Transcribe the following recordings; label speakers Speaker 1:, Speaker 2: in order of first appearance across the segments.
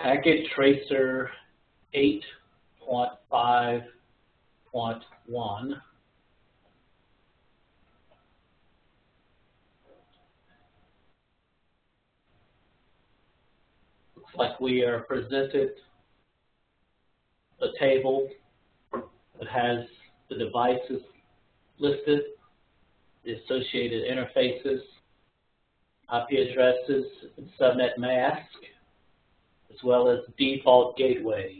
Speaker 1: packet tracer 8.5.1 looks like we are presented a table that has the devices listed, the associated interfaces, IP addresses, and subnet mask, as well as default gateway.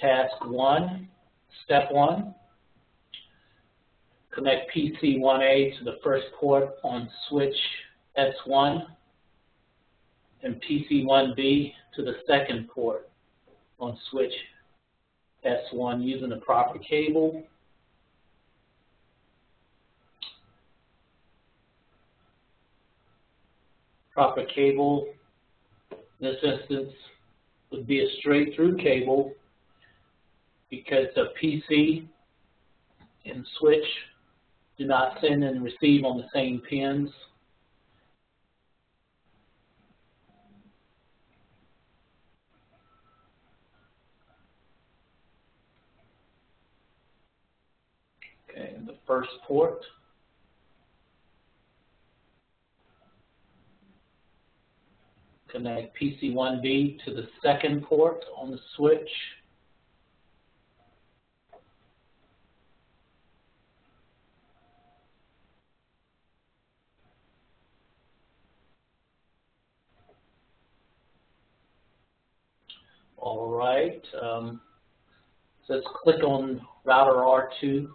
Speaker 1: Task 1, Step 1, connect PC1A to the first port on switch S1 and PC1B to the second port on switch S1 using the proper cable. Proper cable, in this instance, would be a straight through cable because the PC and switch do not send and receive on the same pins. Okay, the first port. Connect PC1B to the second port on the switch. All right. Um, so let's click on router R2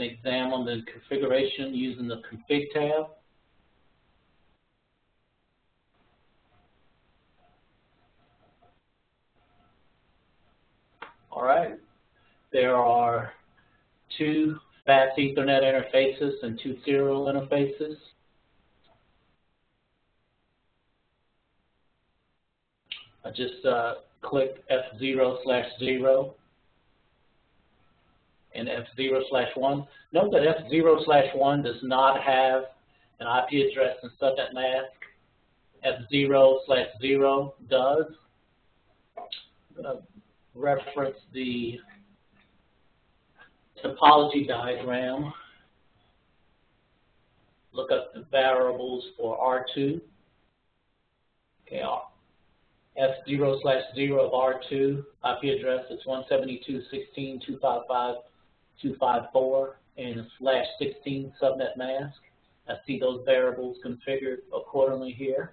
Speaker 1: and examine the configuration using the config tab. All right. There are two fast Ethernet interfaces and two serial interfaces. I just uh, click F0 slash 0 and F0 slash 1. Note that F0 slash 1 does not have an IP address and subnet mask. F0 slash 0 does. Reference the topology diagram. Look up the variables for R2. Okay, F0 slash 0 of R2. IP address is 172.16.255.254 and slash 16 subnet mask. I see those variables configured accordingly here.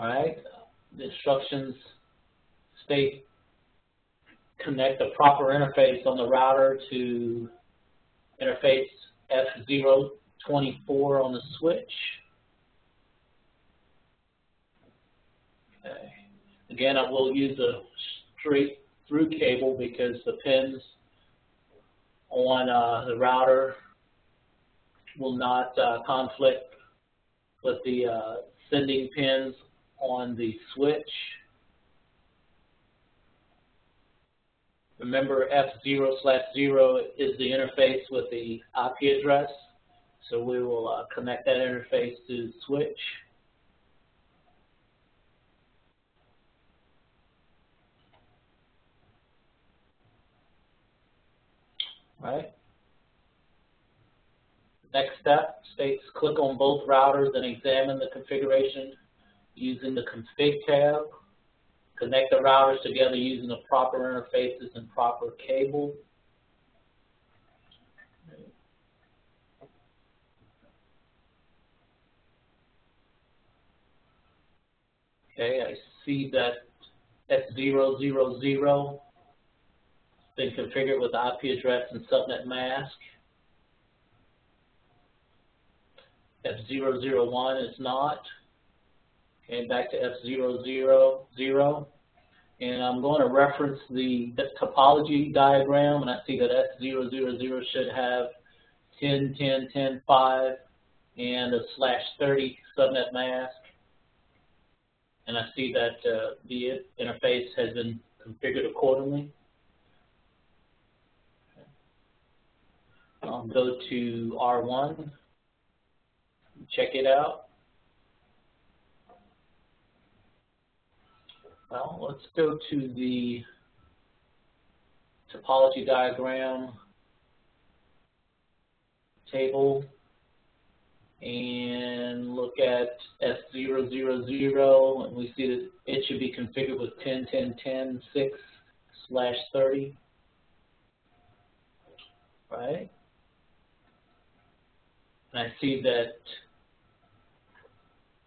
Speaker 1: All right, the instructions state connect the proper interface on the router to interface F024 on the switch. Okay. Again, I will use a straight through cable because the pins on uh, the router will not uh, conflict with the uh, sending pins on the switch. Remember F0 slash 0 is the interface with the IP address. So we will uh, connect that interface to the switch. Right. Next step states click on both routers and examine the configuration using the config tab. Connect the routers together using the proper interfaces and proper cable. Okay, I see that S000 has been configured with IP address and subnet mask. F001 is not. Okay, back to F000, and I'm going to reference the, the topology diagram, and I see that F000 should have 10, 10, 10, 5, and a slash 30 subnet mask. And I see that uh, the interface has been configured accordingly. I'll go to R1, check it out. Well, let's go to the topology diagram table and look at S000 and we see that it should be configured with 10, 10, 10, 6 slash 30, right? And I see that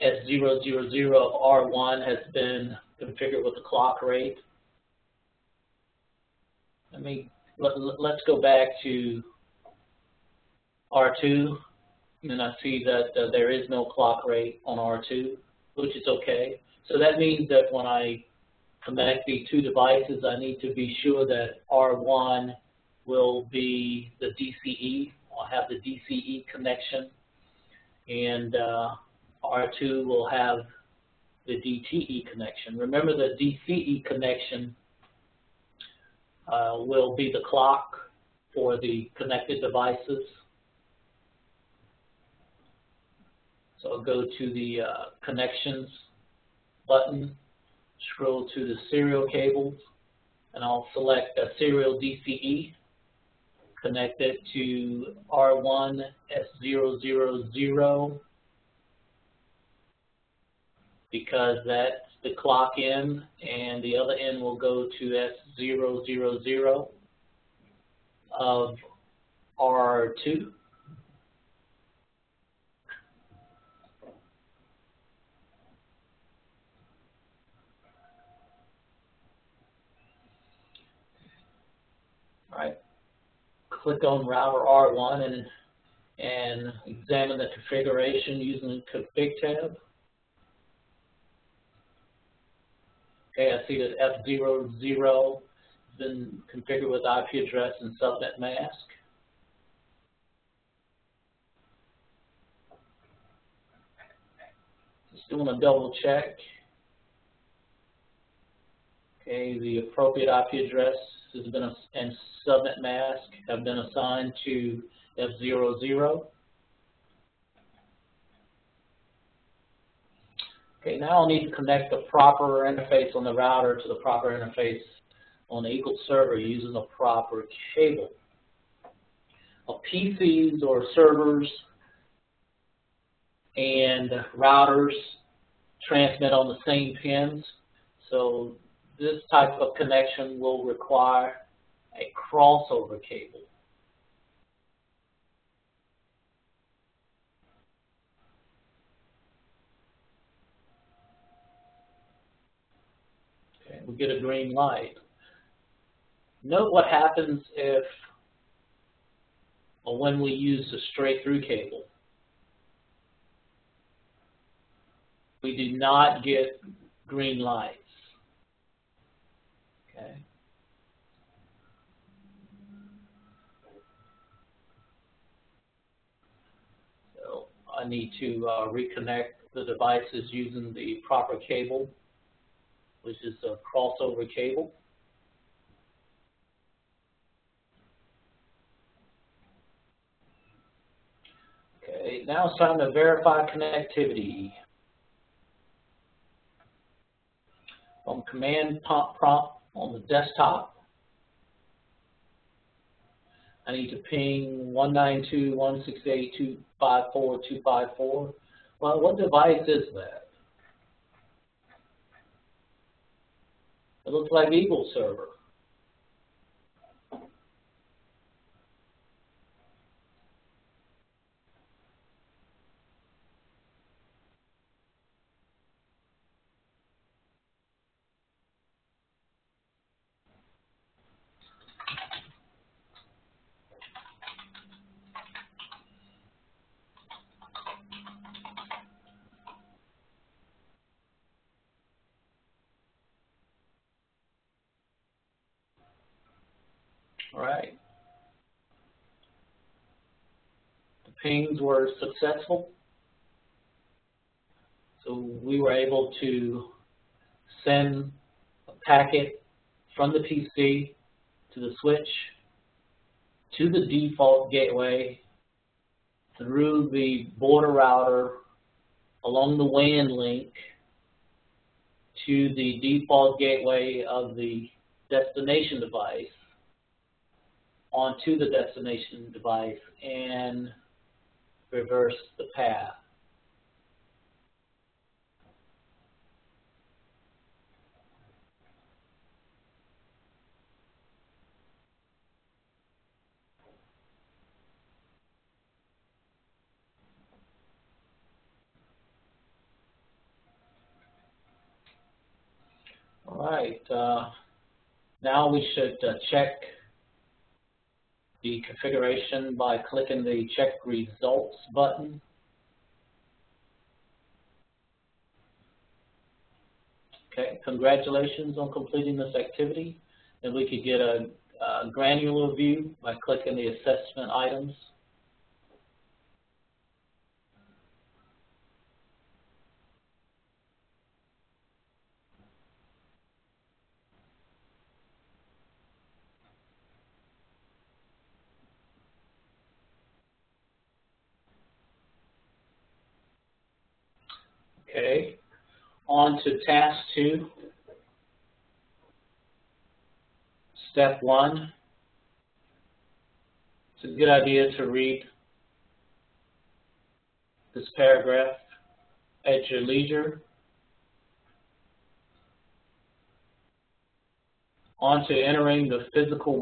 Speaker 1: S000R1 has been configured with the clock rate. Let me, let, let's go back to R2, and I see that uh, there is no clock rate on R2, which is okay. So that means that when I connect the two devices, I need to be sure that R1 will be the DCE. I'll have the DCE connection, and uh, R2 will have the DTE connection. Remember the DCE connection uh, will be the clock for the connected devices. So I'll go to the uh, connections button, scroll to the serial cables, and I'll select a serial DCE, connect it to R1 S000 because that's the clock in, and the other end will go to S000 of R2. All right. Click on router R1 and and examine the configuration using the config tab. Okay, I see that F00 has been configured with IP address and subnet mask. Just doing a double check. Okay, the appropriate IP address has been and subnet mask have been assigned to F00. Okay, now I'll need to connect the proper interface on the router to the proper interface on the Eagle server using the proper cable. PCs or servers and routers transmit on the same pins, so this type of connection will require a crossover cable. we get a green light. Note what happens if or when we use the straight through cable. We do not get green lights. Okay. So I need to uh, reconnect the devices using the proper cable which is a crossover cable. Okay, now it's time to verify connectivity. On command prompt on the desktop, I need to ping 192.168.254.254. Well, what device is that? It looks like Eagle server. Right. The pings were successful. So we were able to send a packet from the PC to the switch to the default gateway through the border router along the WAN link to the default gateway of the destination device onto the destination device and reverse the path. All right, uh, now we should uh, check the configuration by clicking the Check Results button. Okay, congratulations on completing this activity. And we could get a, a granular view by clicking the assessment items. Okay, on to task two. Step one. It's a good idea to read this paragraph at your leisure. On to entering the physical